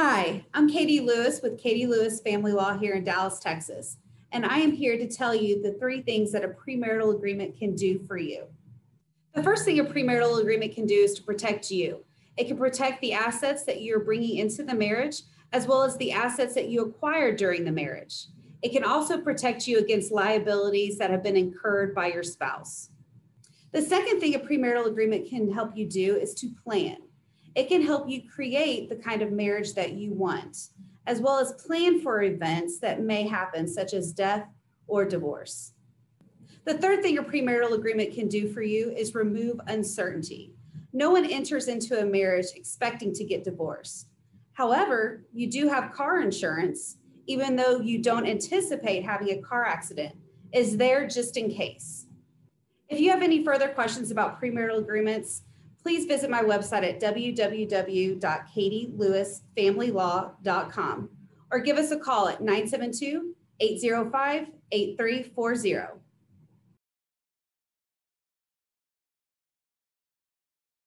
Hi, I'm Katie Lewis with Katie Lewis Family Law here in Dallas, Texas. And I am here to tell you the three things that a premarital agreement can do for you. The first thing a premarital agreement can do is to protect you. It can protect the assets that you're bringing into the marriage, as well as the assets that you acquired during the marriage. It can also protect you against liabilities that have been incurred by your spouse. The second thing a premarital agreement can help you do is to plan. It can help you create the kind of marriage that you want, as well as plan for events that may happen, such as death or divorce. The third thing a premarital agreement can do for you is remove uncertainty. No one enters into a marriage expecting to get divorced. However, you do have car insurance, even though you don't anticipate having a car accident, is there just in case. If you have any further questions about premarital agreements, please visit my website at www.katielewisfamilylaw.com or give us a call at 972 805 8340.